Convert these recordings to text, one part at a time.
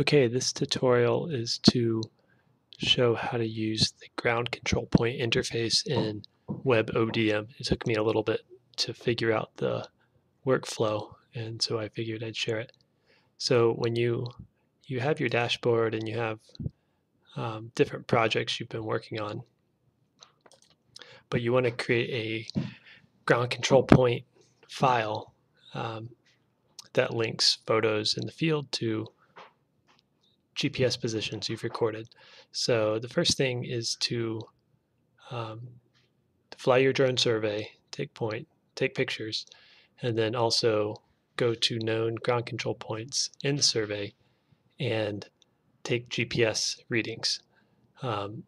Okay, this tutorial is to show how to use the ground control point interface in WebODM. It took me a little bit to figure out the workflow, and so I figured I'd share it. So when you you have your dashboard and you have um, different projects you've been working on, but you want to create a ground control point file um, that links photos in the field to GPS positions you've recorded. So the first thing is to, um, fly your drone survey, take point, take pictures, and then also go to known ground control points in the survey and take GPS readings. Um,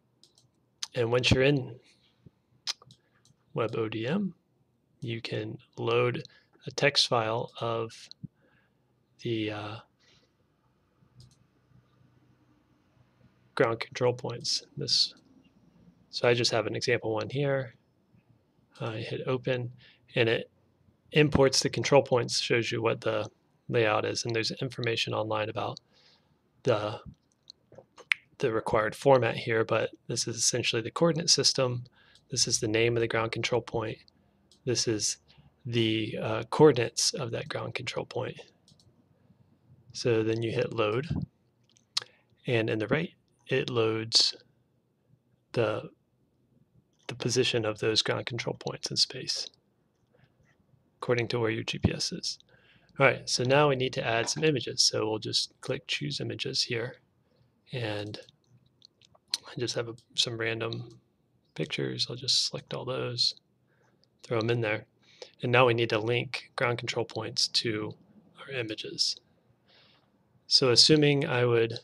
and once you're in WebODM, you can load a text file of the uh, ground control points. This, so I just have an example one here. I hit open and it imports the control points, shows you what the layout is, and there's information online about the the required format here, but this is essentially the coordinate system. This is the name of the ground control point. This is the uh, coordinates of that ground control point. So then you hit load, and in the right it loads the the position of those ground control points in space according to where your GPS is. All right, so now we need to add some images. So we'll just click choose images here and I just have a, some random pictures. I'll just select all those, throw them in there. And now we need to link ground control points to our images. So assuming I would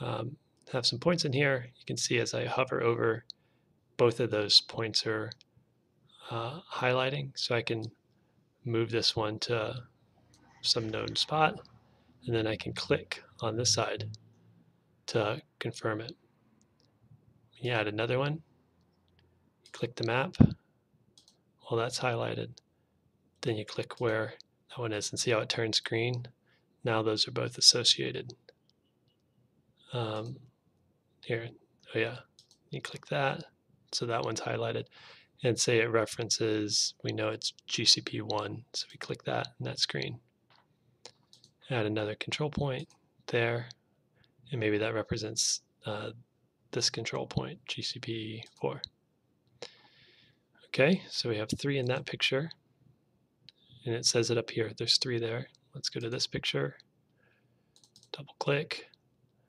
um, have some points in here. You can see as I hover over, both of those points are uh, highlighting. So I can move this one to some known spot, and then I can click on this side to confirm it. You add another one, click the map. Well, that's highlighted. Then you click where that one is and see how it turns green. Now those are both associated. Um, here, oh yeah, you click that. So that one's highlighted and say it references, we know it's GCP1. So we click that in that screen. Add another control point there. And maybe that represents uh, this control point, GCP4. Okay, so we have three in that picture. And it says it up here. There's three there. Let's go to this picture. Double click